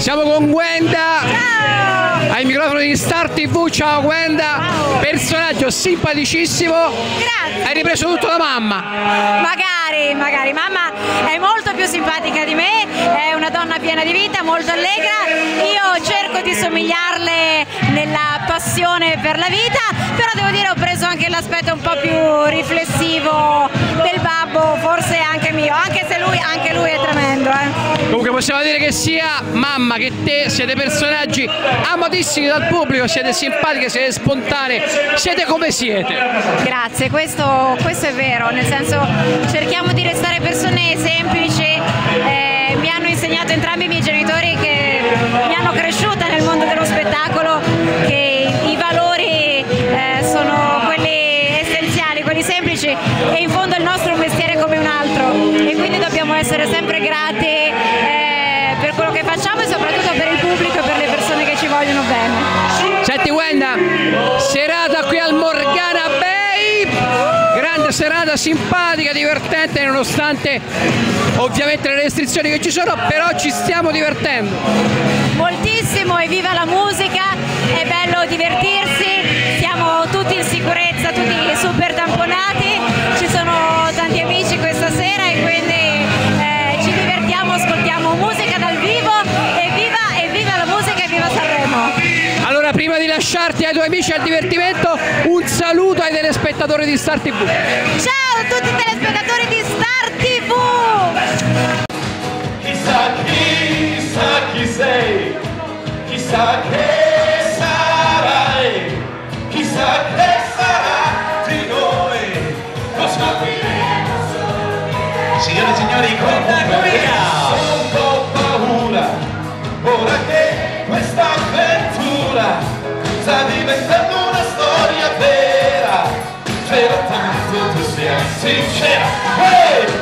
Siamo con Gwenda. Ciao! Ai microfoni di Star TV, ciao Gwenda. Personaggio simpaticissimo. Grazie! Hai ripreso tutto da mamma. Magari, magari. Mamma è molto più simpatica di me, è una donna piena di vita, molto allegra. Io cerco di somigliarle nella passione per la vita, però devo dire ho preso anche l'aspetto un po' più riflessivo del babbo, forse anche mio, anche se lui, anche lui è tremendo. Comunque possiamo dire che sia mamma che te siete personaggi amatissimi dal pubblico, siete simpatiche, siete spontanee, siete come siete. Grazie, questo, questo è vero, nel senso cerchiamo di restare persone semplici, eh, mi hanno insegnato entrambi i miei genitori che mi hanno cresciuta nel mondo dello spettacolo, che i valori eh, sono quelli essenziali, quelli semplici e in fondo il nostro è un mestiere come un altro e quindi dobbiamo essere sempre grati bene. Senti Wenda, serata qui al Morgana Bay, grande serata simpatica, divertente nonostante ovviamente le restrizioni che ci sono, però ci stiamo divertendo. Moltissimo e viva la musica, è bello divertirsi, siamo tutti in sicurezza, tutti super lasciarti ai tuoi amici al divertimento, un saluto ai telespettatori di Star TV. Ciao a tutti i telespettatori di Star TV! Chissà, chissà chi sei, chissà che sarai, chissà che sarà di noi. Lo scopriremo Signore e signori, con Ho un po' paura, ora che questa avventura diventando una storia vera. Spero tanto tu sia sincera. Hey!